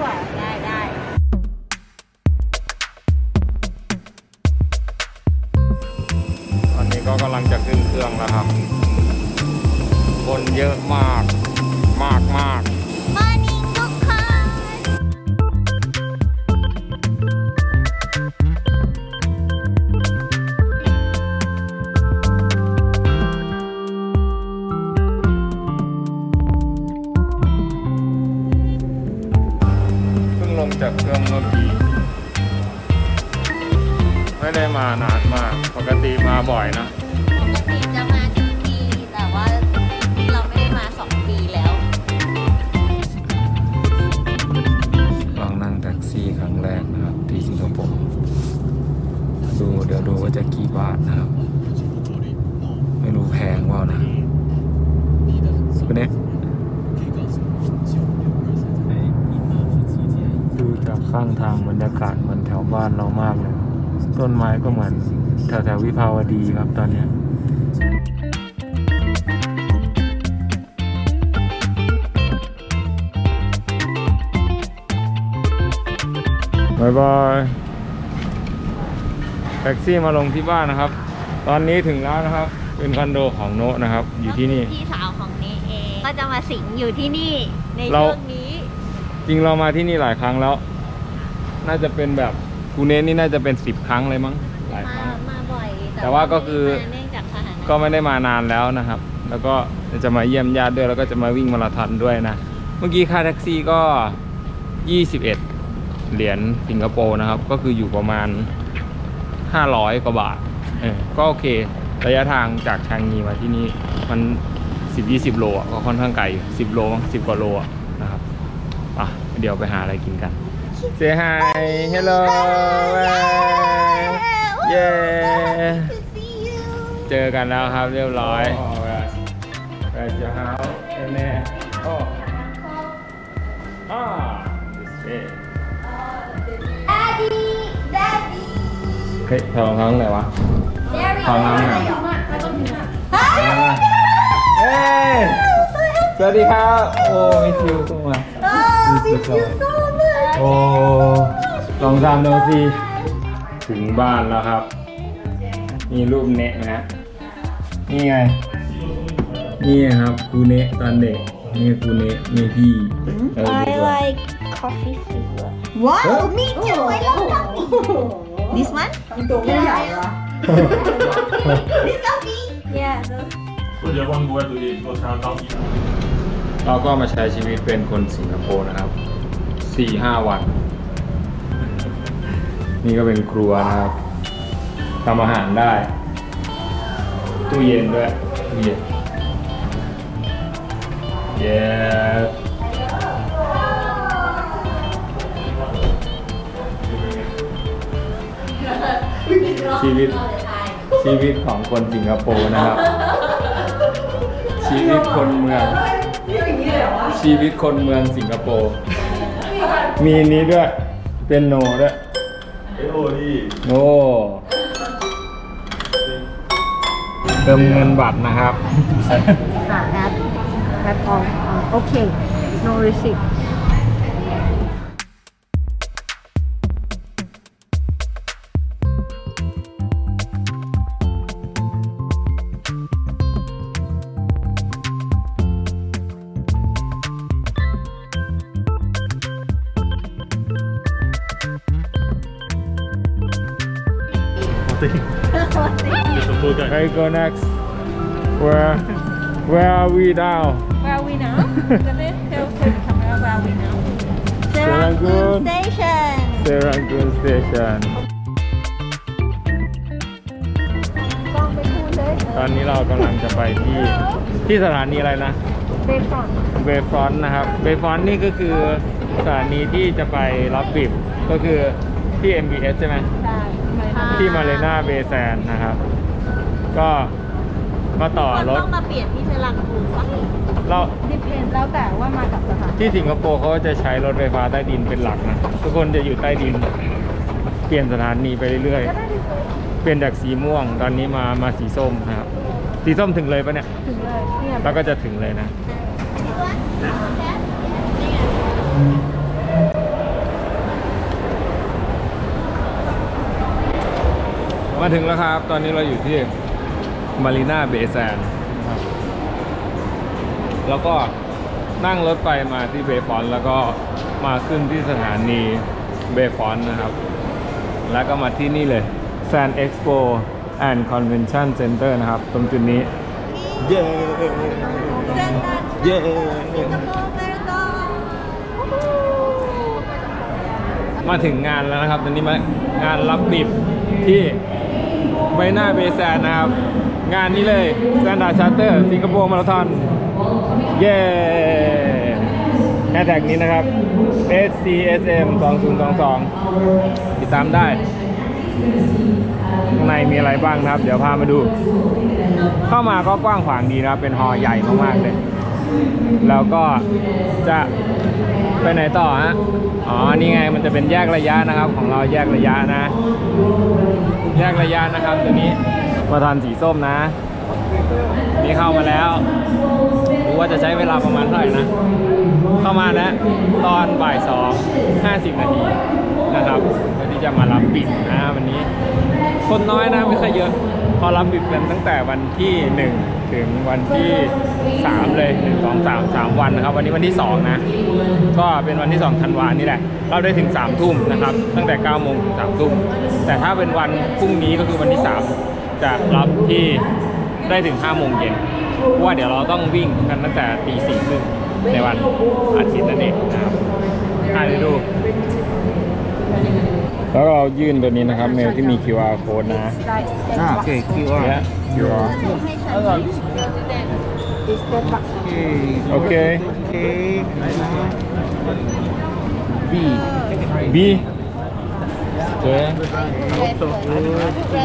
กว่า ได้ได้ตอนนี้ก็กำลังจะขึ้นเครื่องแล้วครับ คนเยอะมาก บ่อยนะปกติจะมาทุกปีแต่ว่าเราไม่ได้มาสองปีแล้วลองนั่งแท็กซี่ครั้งแรกนะครับ ที่สิงคโปร์ดูเดี๋ยวดูว่าจะกี่บาทนะครับ ไม่รู้แพงว่านะคุณเน็กดูจากข้างทางบรรยากาศเหมือนแถวบ้านเรามากเลย ต้นไม้ก็เหมือน แถวแถวๆวิภาวดีครับตอนเนี้ย bye bye แท็กซี่มาลงที่บ้านนะครับ ตอนนี้ถึงแล้วนะครับ เป็นคอนโดของโนะนะครับ อยู่ที่นี่ก็คืพี่สาวของโนะเองก็จะมาสิงอยู่ที่นี่ในเราช่วงนี้ จริงเรามาที่นี่หลายครั้งแล้ว น่าจะเป็นแบบกูเน้นนี่น่าจะเป็นสิบครั้งเลยมั้งหลายคมารั้งมาบ่อย แต่ว่าก็คือมาเนื่องจากสถานะก็ไม่ได้มานานแล้วนะครับ แล้วก็จะมาเยี่ยมญาติด้วย แล้วก็จะมาวิ่งมาราธอนด้วยนะ เมื่อกี้ค่าแท็กซี่ก็ 21 เหรียญสิงคโปร์นะครับ ก็คืออยู่ประมาณ 500 กว่าบาทเออก็โอเค ระยะทางจากชางงีมาที่นี่มัน 10-20 โลอะก็ค่อนข้างไกลอยู่10 โลมั้ง10 กว่าโลอะนะครับอะเดี๋ยวไปหาอะไรกินกัน Say hi hello เย้ เจอกันแล้วครับเรียบร้อยไปเจอเฮาแน่ๆโอ้อ่า this way Daddy Daddy เฮ้ยทองครั้งไหนวะ Daddy ทองครั้งไหนเฮ้ยเฮ้ยสวัสดีครับ โอ้มิคิวเข้ามา Oh, miss you so much โอ้ลองทำดูสิ ถึงบ้านแล้วครับนี่รูปเนะนะนี่ไง นี่ครับครูเนะตอนเด็กนี่ครูเนะนี่พี่เออ I ดูก่อน like coffee flavor. Wow, me too. I love coffee. This one? มันตัวไม่ใหญ่เหรอ This coffee. Yeah. those- So the one where the it was around down here. เราก็มาใช้ชีวิตเป็นคนสิงคโปร์นะครับ4-5วัน นี่ก็เป็นครัวนะครับทำอาหารได้ ตู้เย็นด้วยตู้เย็นเย้ชีวิตชีวิตของคนสิงคโปร์นะครับ ชีวิตคนเมืองชีวิตคนเมืองสิงคโปร์มีนี้ด้วยเป็นโนด้วย โอ้เติมเงินบัตรนะครับ ค่ะแอปแอปออมโอเค no receipt Where you go next? Where Where are we now? Where are we now? Doesn't tell the camera where are we now? Serangoon Station. Serangoon Station. ตอนนี้เรากำลังจะไปที่ที่สถานีอะไรนะเบฟอนเบฟอนนะครับเบฟอนนี่ก็คือสถานีที่จะไปรับบิบก็คือที่ MBS ใช่ไหมใช่ที่มาเลนาเบแซนนะครับ ก็มาต่อมันรถ ต้องมาเปลี่ยนที่เชลังกูเราดิเพนแล้วแต่ว่ามากับสถานที่สิงคโปร์เขาจะใช้รถไฟฟ้าใต้ดินเป็นหลักนะ ทุกคนจะอยู่ใต้ดิน เปลี่ยนสถานีไปเรื่อยๆเปลี่ยนจากสีม่วงตอนนี้มามาสีส้มนะครับ สีส้มถึงเลยปะเนี่ย ถึงเลยแล้วก็จะถึงเลยนะ มาถึงแล้วครับ ตอนนี้เราอยู่ที่ มารีนาเบย์แซนด์แล้วก็นั่งรถไฟมาที่เบย์ฟรอนต์แล้วก็มาขึ้นที่สถานีเบย์ฟรอนต์นะครับ แล้วก็มาที่นี่เลย Sands Expo and Convention Center นะครับ ตรงจุดนี้ เย้เย้มาถึงงานแล้วนะครับ ตอนนี้มางานรับบิบที่ไบหน้าเบแซนนะครับ งานนี้เลยแซนดาชาร์เตอร์สิงคโปร์มาราธอนเย้แฮชแท็กนี้นะครับ SCSM 2022 ติดตามได้ ข้างในมีอะไรบ้างนะครับ เดี๋ยวพามาดู เข้ามาก็กว้างขวางดีนะครับ เป็นฮอร์ใหญ่มากๆเลยแล้วก็จะไปไหนต่อฮะ อ๋อ นี่ไง มันจะเป็นแยกระยะนะครับ ของเราแยกระยะนะ แยกระยะนะครับตัวนี้ มาทานสีส้มนะ นี่เข้ามาแล้วรู้ว่าจะใช้เวลาประมาณเท่าไหร่นะ เข้ามาแล้วตอนบ่ายสองห้าสิบนาทีนะครับเพื่อที่จะมารับบิดนะวันนี้ คนน้อยนะไม่ค่อยเยอะพอรับบิดกันตั้งแต่วันที่1ถึงวันที่3เลย1 2 3 3วันนะครับ วันนี้วันที่2นะ ก็เป็นวันที่2ธันวานี่แหละเราได้ถึง3ทุ่มนะครับ ตั้งแต่9โมงถึง3ทุ่มแต่ถ้าเป็นวันพรุ่งนี้ก็คือวันที่3 จะรับที่ได้ถึง5โมงเย็นเพราะว่าเดี๋ยวเราต้องวิ่งกันตั้งแต่ตีสี่ครึ่งในวันอาทิตย์นั่นเองนะครับอ่าเดี๋ยวดู แล้วเรายื่นตัวนี้นะครับ เมลที่มี QR code นะ อ่าโอเคคิวอะเนี่ย QR โอเคโอเคบี B โอเคโอเค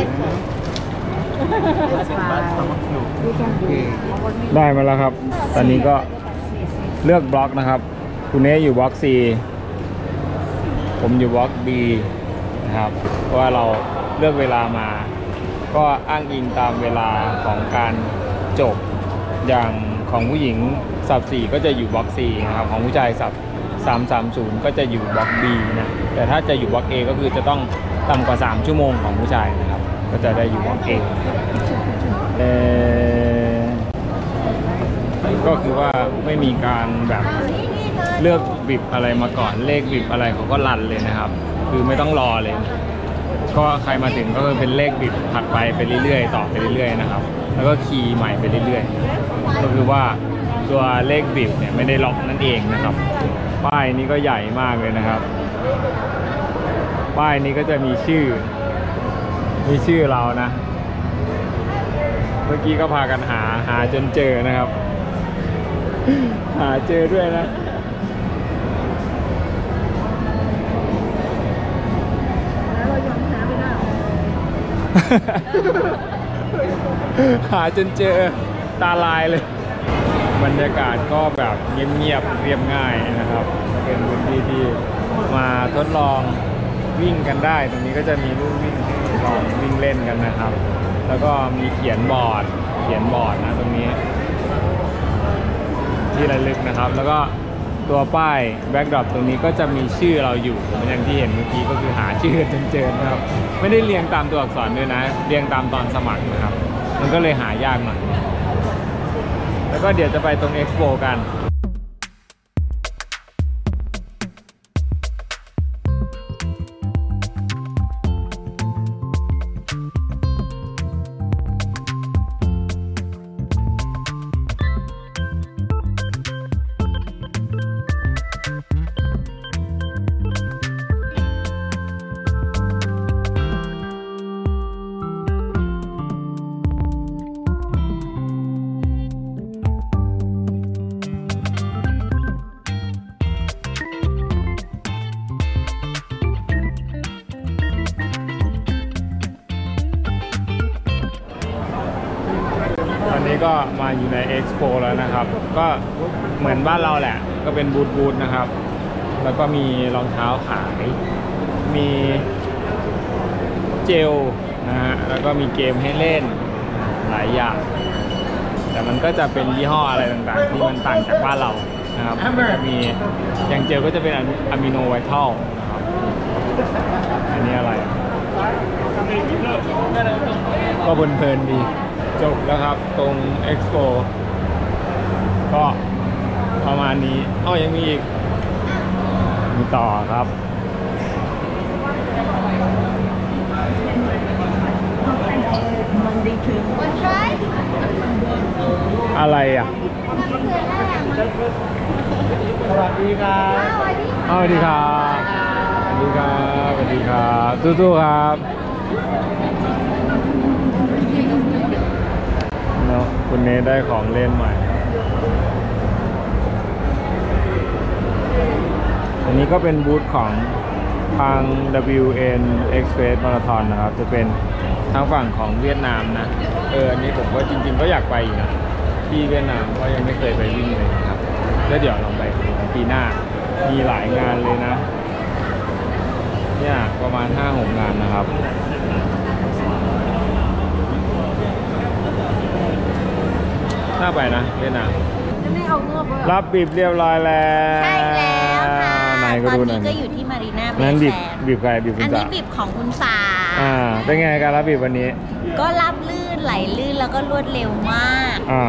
ได้มาแล้วครับ ตอนนี้ก็เลือกบล็อกนะครับ คุณเน่อยู่บล็อก C ผมอยู่บล็อก B นะครับ เพราะว่าเราเลือกเวลามา ก็อ้างอิงตามเวลาของการจบ อย่างของผู้หญิงสับ4ก็จะอยู่บล็อก C นะครับ ของผู้ชายสับ330 ก็จะอยู่บล็อก B นะ แต่ถ้าจะอยู่บล็อก A ก็คือจะต้องต่ำกว่า 3 ชั่วโมงของผู้ชายนะครับ ก็จะได้อยู่บล็อก A เอ่อก็คือว่าไม่มีการแบบเลือกบิบอะไรมาก่อนเลขบิบอะไรเขาก็รันเลยนะครับ คือไม่ต้องรอเลย ก็ใครมาถึงก็เป็นเลขบิดถัดไปไปเรื่อยๆต่อไปเรื่อยๆนะครับ แล้วก็คีย์ใหม่ไปเรื่อยๆ ก็คือว่าตัวเลขบิดเนี่ยไม่ได้ล็อกนั่นเองนะครับ ป้ายนี้ก็ใหญ่มากเลยนะครับ ป้ายนี้ก็จะมีชื่อ มีชื่อเรานะ เมื่อกี้ก็พากันหาหาจนเจอนะครับ หาเจอด้วยนะหาจนเจอตาลายเลย บรรยากาศก็แบบเงียบๆเรียบง่ายนะครับ เป็นพื้นที่ที่มาทดลองวิ่งกันได้ ตรงนี้ก็จะมีลู่วิ่งให้ ลองวิ่งเล่นกันนะครับ แล้วก็มีเขียนบอร์ด เขียนบอร์ดนะตรงนี้ ที่ระลึกนะครับ แล้วก็ตัวป้าย backdrop ตรงนี้ก็จะมีชื่อเราอยู่อย่างที่เห็นเมื่อกี้ก็คือหาชื่อจนเจอนะครับ ไม่ได้เรียงตามตัวอักษรด้วยนะ เรียงตามตอนสมัครนะครับ มันก็เลยหายากหน่อย แล้วก็เดี๋ยวจะไปตรงเอ็กซ์โปกัน ก็มาอยู่ในเอ็กซ์โปแล้วนะครับ ก็เหมือนบ้านเราแหละ ก็เป็นบูธบูธนะครับ แล้วก็มีรองเท้าขาย มีเจลนะฮะ แล้วก็มีเกมให้เล่นหลายอย่าง แต่มันก็จะเป็นยี่ห้ออะไรต่างๆ ที่มันต่างจากบ้านเรานะครับจะมีอย่างเจลก็จะเป็นอะมิโนไวทัลนะครับ อันนี้อะไร ก็เพลินๆดี จบแล้วครับตรงเอ็กซ์โปก็ประมาณนี้อ้อยังมีอีก มีต่อครับ อะไรอะสวัสดีครับสวัสดีครับสวัสดีครับสวัสดีครับสู้ๆครับ เนาะคุณเนทได้ของเล่นใหม่ อันนี้ก็เป็นบูธของทาง WN Express Marathon นะครับ จะเป็นทางฝั่งของเวียดนามนะ เออ อันนี้ผมก็จริง ๆ ก็อยากไปอยู่นะ ที่เวียดนามเพราะยังไม่เคยไปวิ่งเลยนะครับ แล้วเดี๋ยวลองไปปีหน้า มีหลายงานเลยนะ เนี่ยประมาณ5้าหงานนะครับ น่าไปนะเวียดนามรับบีบเรียบร้อยแล้วใช่แล้วค่ะไหนก็ตอนดูหน่นี้อยก็อยู่ที่มารีนาเบนั้นย์บีบแซนบีบใครบีบคุอัณนจ๋านี้บีบของคุณสาอ่าเป็นไงการรับบีบวันนี้ ก็รับลื่น ไหลลื่นแล้วก็รวดเร็วมากอ่า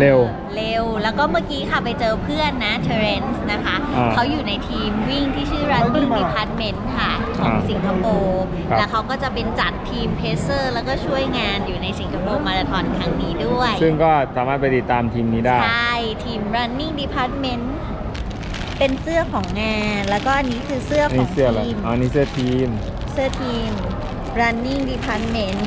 เร็ว เร็ว แล้วก็เมื่อกี้ค่ะไปเจอเพื่อนนะเทเรนซ์นะคะ อ่าเขาอยู่ในทีมวิ่งที่ชื่อ Running Department ค่ะ ของอ่าสิงคโปร์ ครับ แล้วเขาก็จะเป็นจัดทีม pacer แล้วก็ช่วยงานอยู่ในสิงคโปร์มาราธอนครั้งนี้ด้วย ซึ่งก็สามารถไปติดตามทีมนี้ได้ ใช่ ทีม Running Department เป็นเสื้อของงาน แล้วก็อันนี้คือเสื้อขนี่เสื้ออะไรทีม อ๋อนี่เสื้อทีม เสื้อทีม Running Department